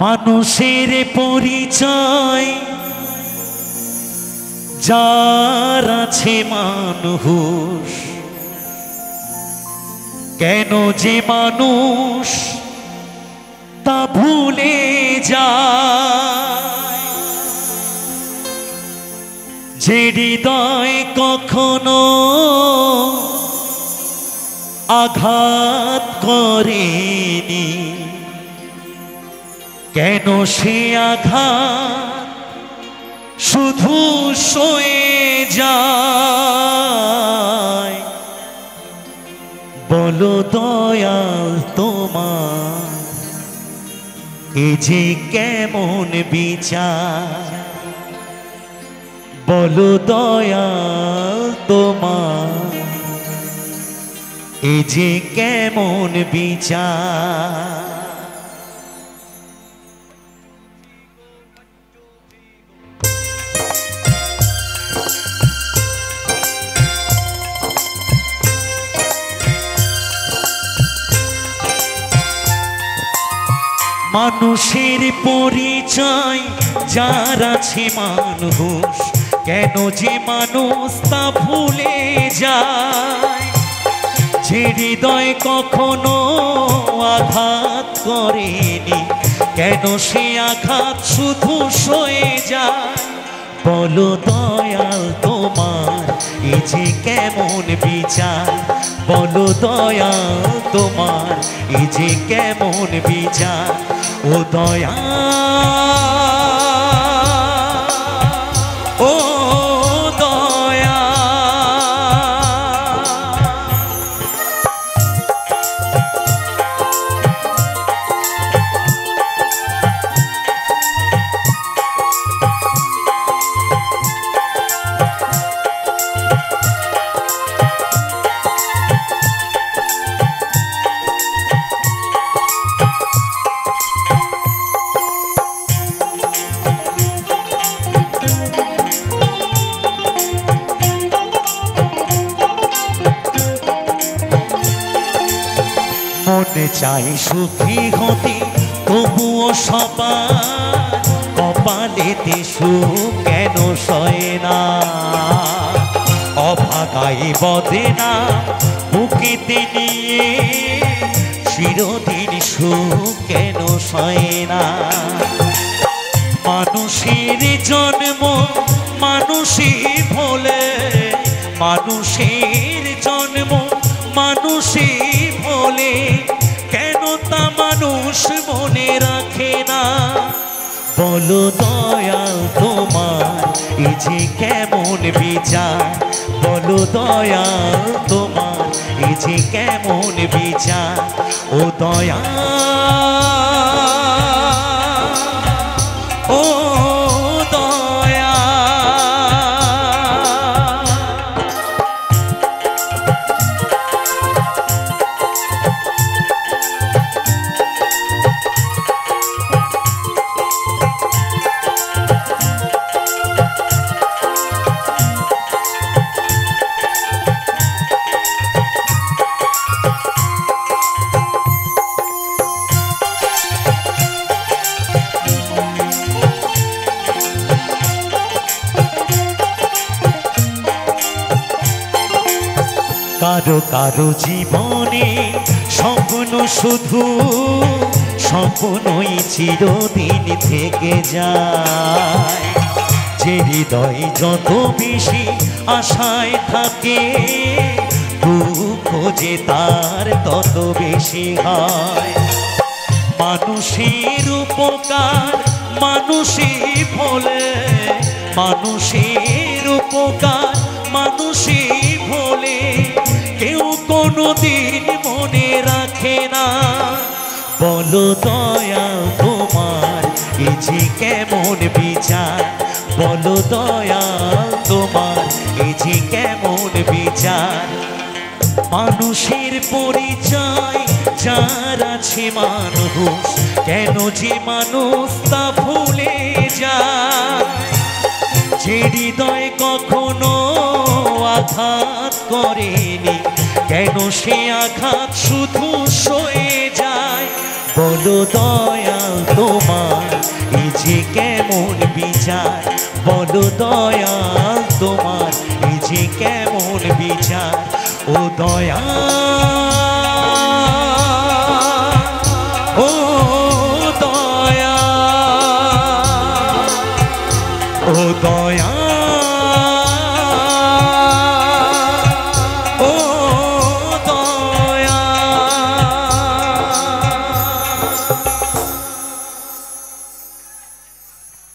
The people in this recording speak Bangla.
মানুষের পরিচয়। যার আছে মানুষ, কেন যে মানুষ তা ভুলে যায়? যে হৃদয় কখনো আঘাত করেনি কেন সে আঘাত? শুধু সয়ে যায়। বলো দয়াল তোমার, এ যে কেমন বিচার? বলো দয়াল তোমার, এ যে কেমন বিচার? মানুষের পরিচয়, যার আছে মানুষ কেন যে মানুষ তা ভুলে যায়? যে হৃদয় কখনো আঘাত করেনি, কেন সে আঘাত শুধু সয়ে যায়? বলো দয়াল তোমার, এ যে কেমন বিচার? বলো দয়াল তোমার, এ যে কেমন বিচার? ও দয়া ও চাই সুখী হতে, তবুও সবার কপালেতে সুখ কেন সয় না? অভাগাই বদে না, বুকেতে নিয়ে চিরদিন সুখ কেন সয় না? মানুষের জন্ম মানুষই ভোলে, মানুষের মানুষ মনে রাখে না। বলো দয়া তোমার, এ যে কেমন বিচার? বলো দয়া তোমার, এ যে কেমন বিচার? ও দয়া কারও কারও জীবনে স্বপ্ন শুধু স্বপ্নই চিরদিন থেকে যায়। যে হৃদয় যত বেশি আশায় থাকে, দুঃখ যে তার তত বেশি হয়। মানুষের উপকার মানুষই ভোলে, মানুষের উপকার কেউ কোনো দিন মনে রাখে না। বলো দয়া তোমার, এ যে কেমন বিচার। বলো দয়া তোমার, এ যে কেমন বিচার। মানুষের পরিচয়, যার আছে মানুষ, কেন যে মানুষ তা ভুলে যায়? যে হৃদয় কখনো আঘাত করেনি কেন সে আঘাত শুধু সয়ে যায়। বল দয়াল তোমার এই যে কেমন বিচার। বলো দয়া তোমার এই যে কেমন বিচার। ও দয়া